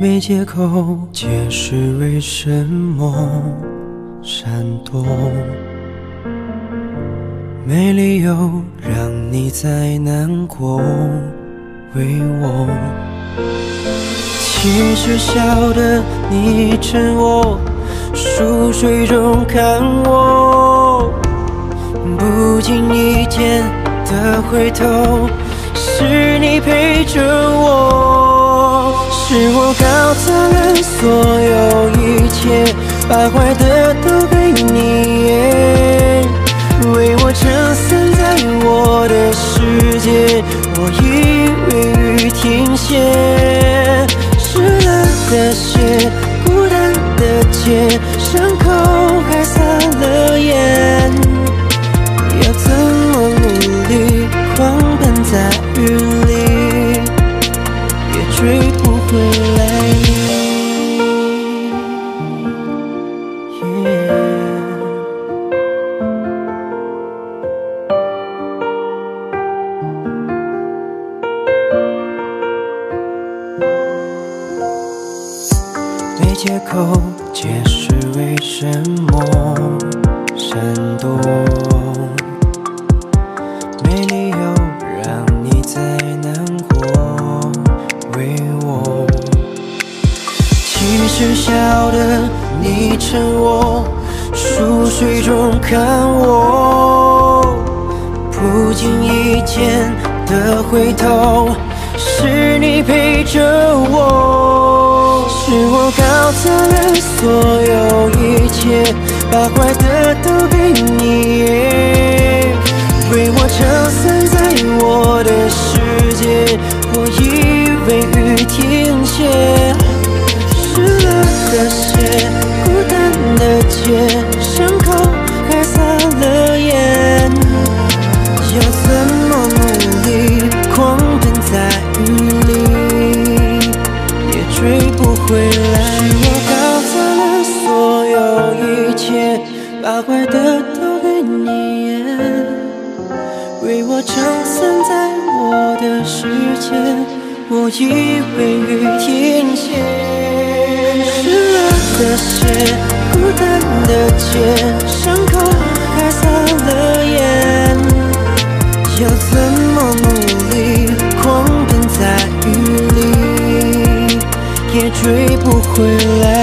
没借口解释为什么闪躲，没理由让你再难过为我。其实晓得你趁我熟睡中看我。不经意间的回头，是你陪着我。是我搞砸了所有一切，把坏的都给你，为我撑伞在我的世界，我以为雨停歇，湿了的鞋，孤单的街，借口解释为什么闪躲，没理由让你再难过，为我。其实晓得你趁我熟睡中看我，不经意间的回头，是你陪着我。是我搞砸了所有一切，把坏的都的世界，我以为雨停歇，湿了的鞋，孤单的街，伤口还撒了盐，要怎么努力狂奔在雨里，也追不回来。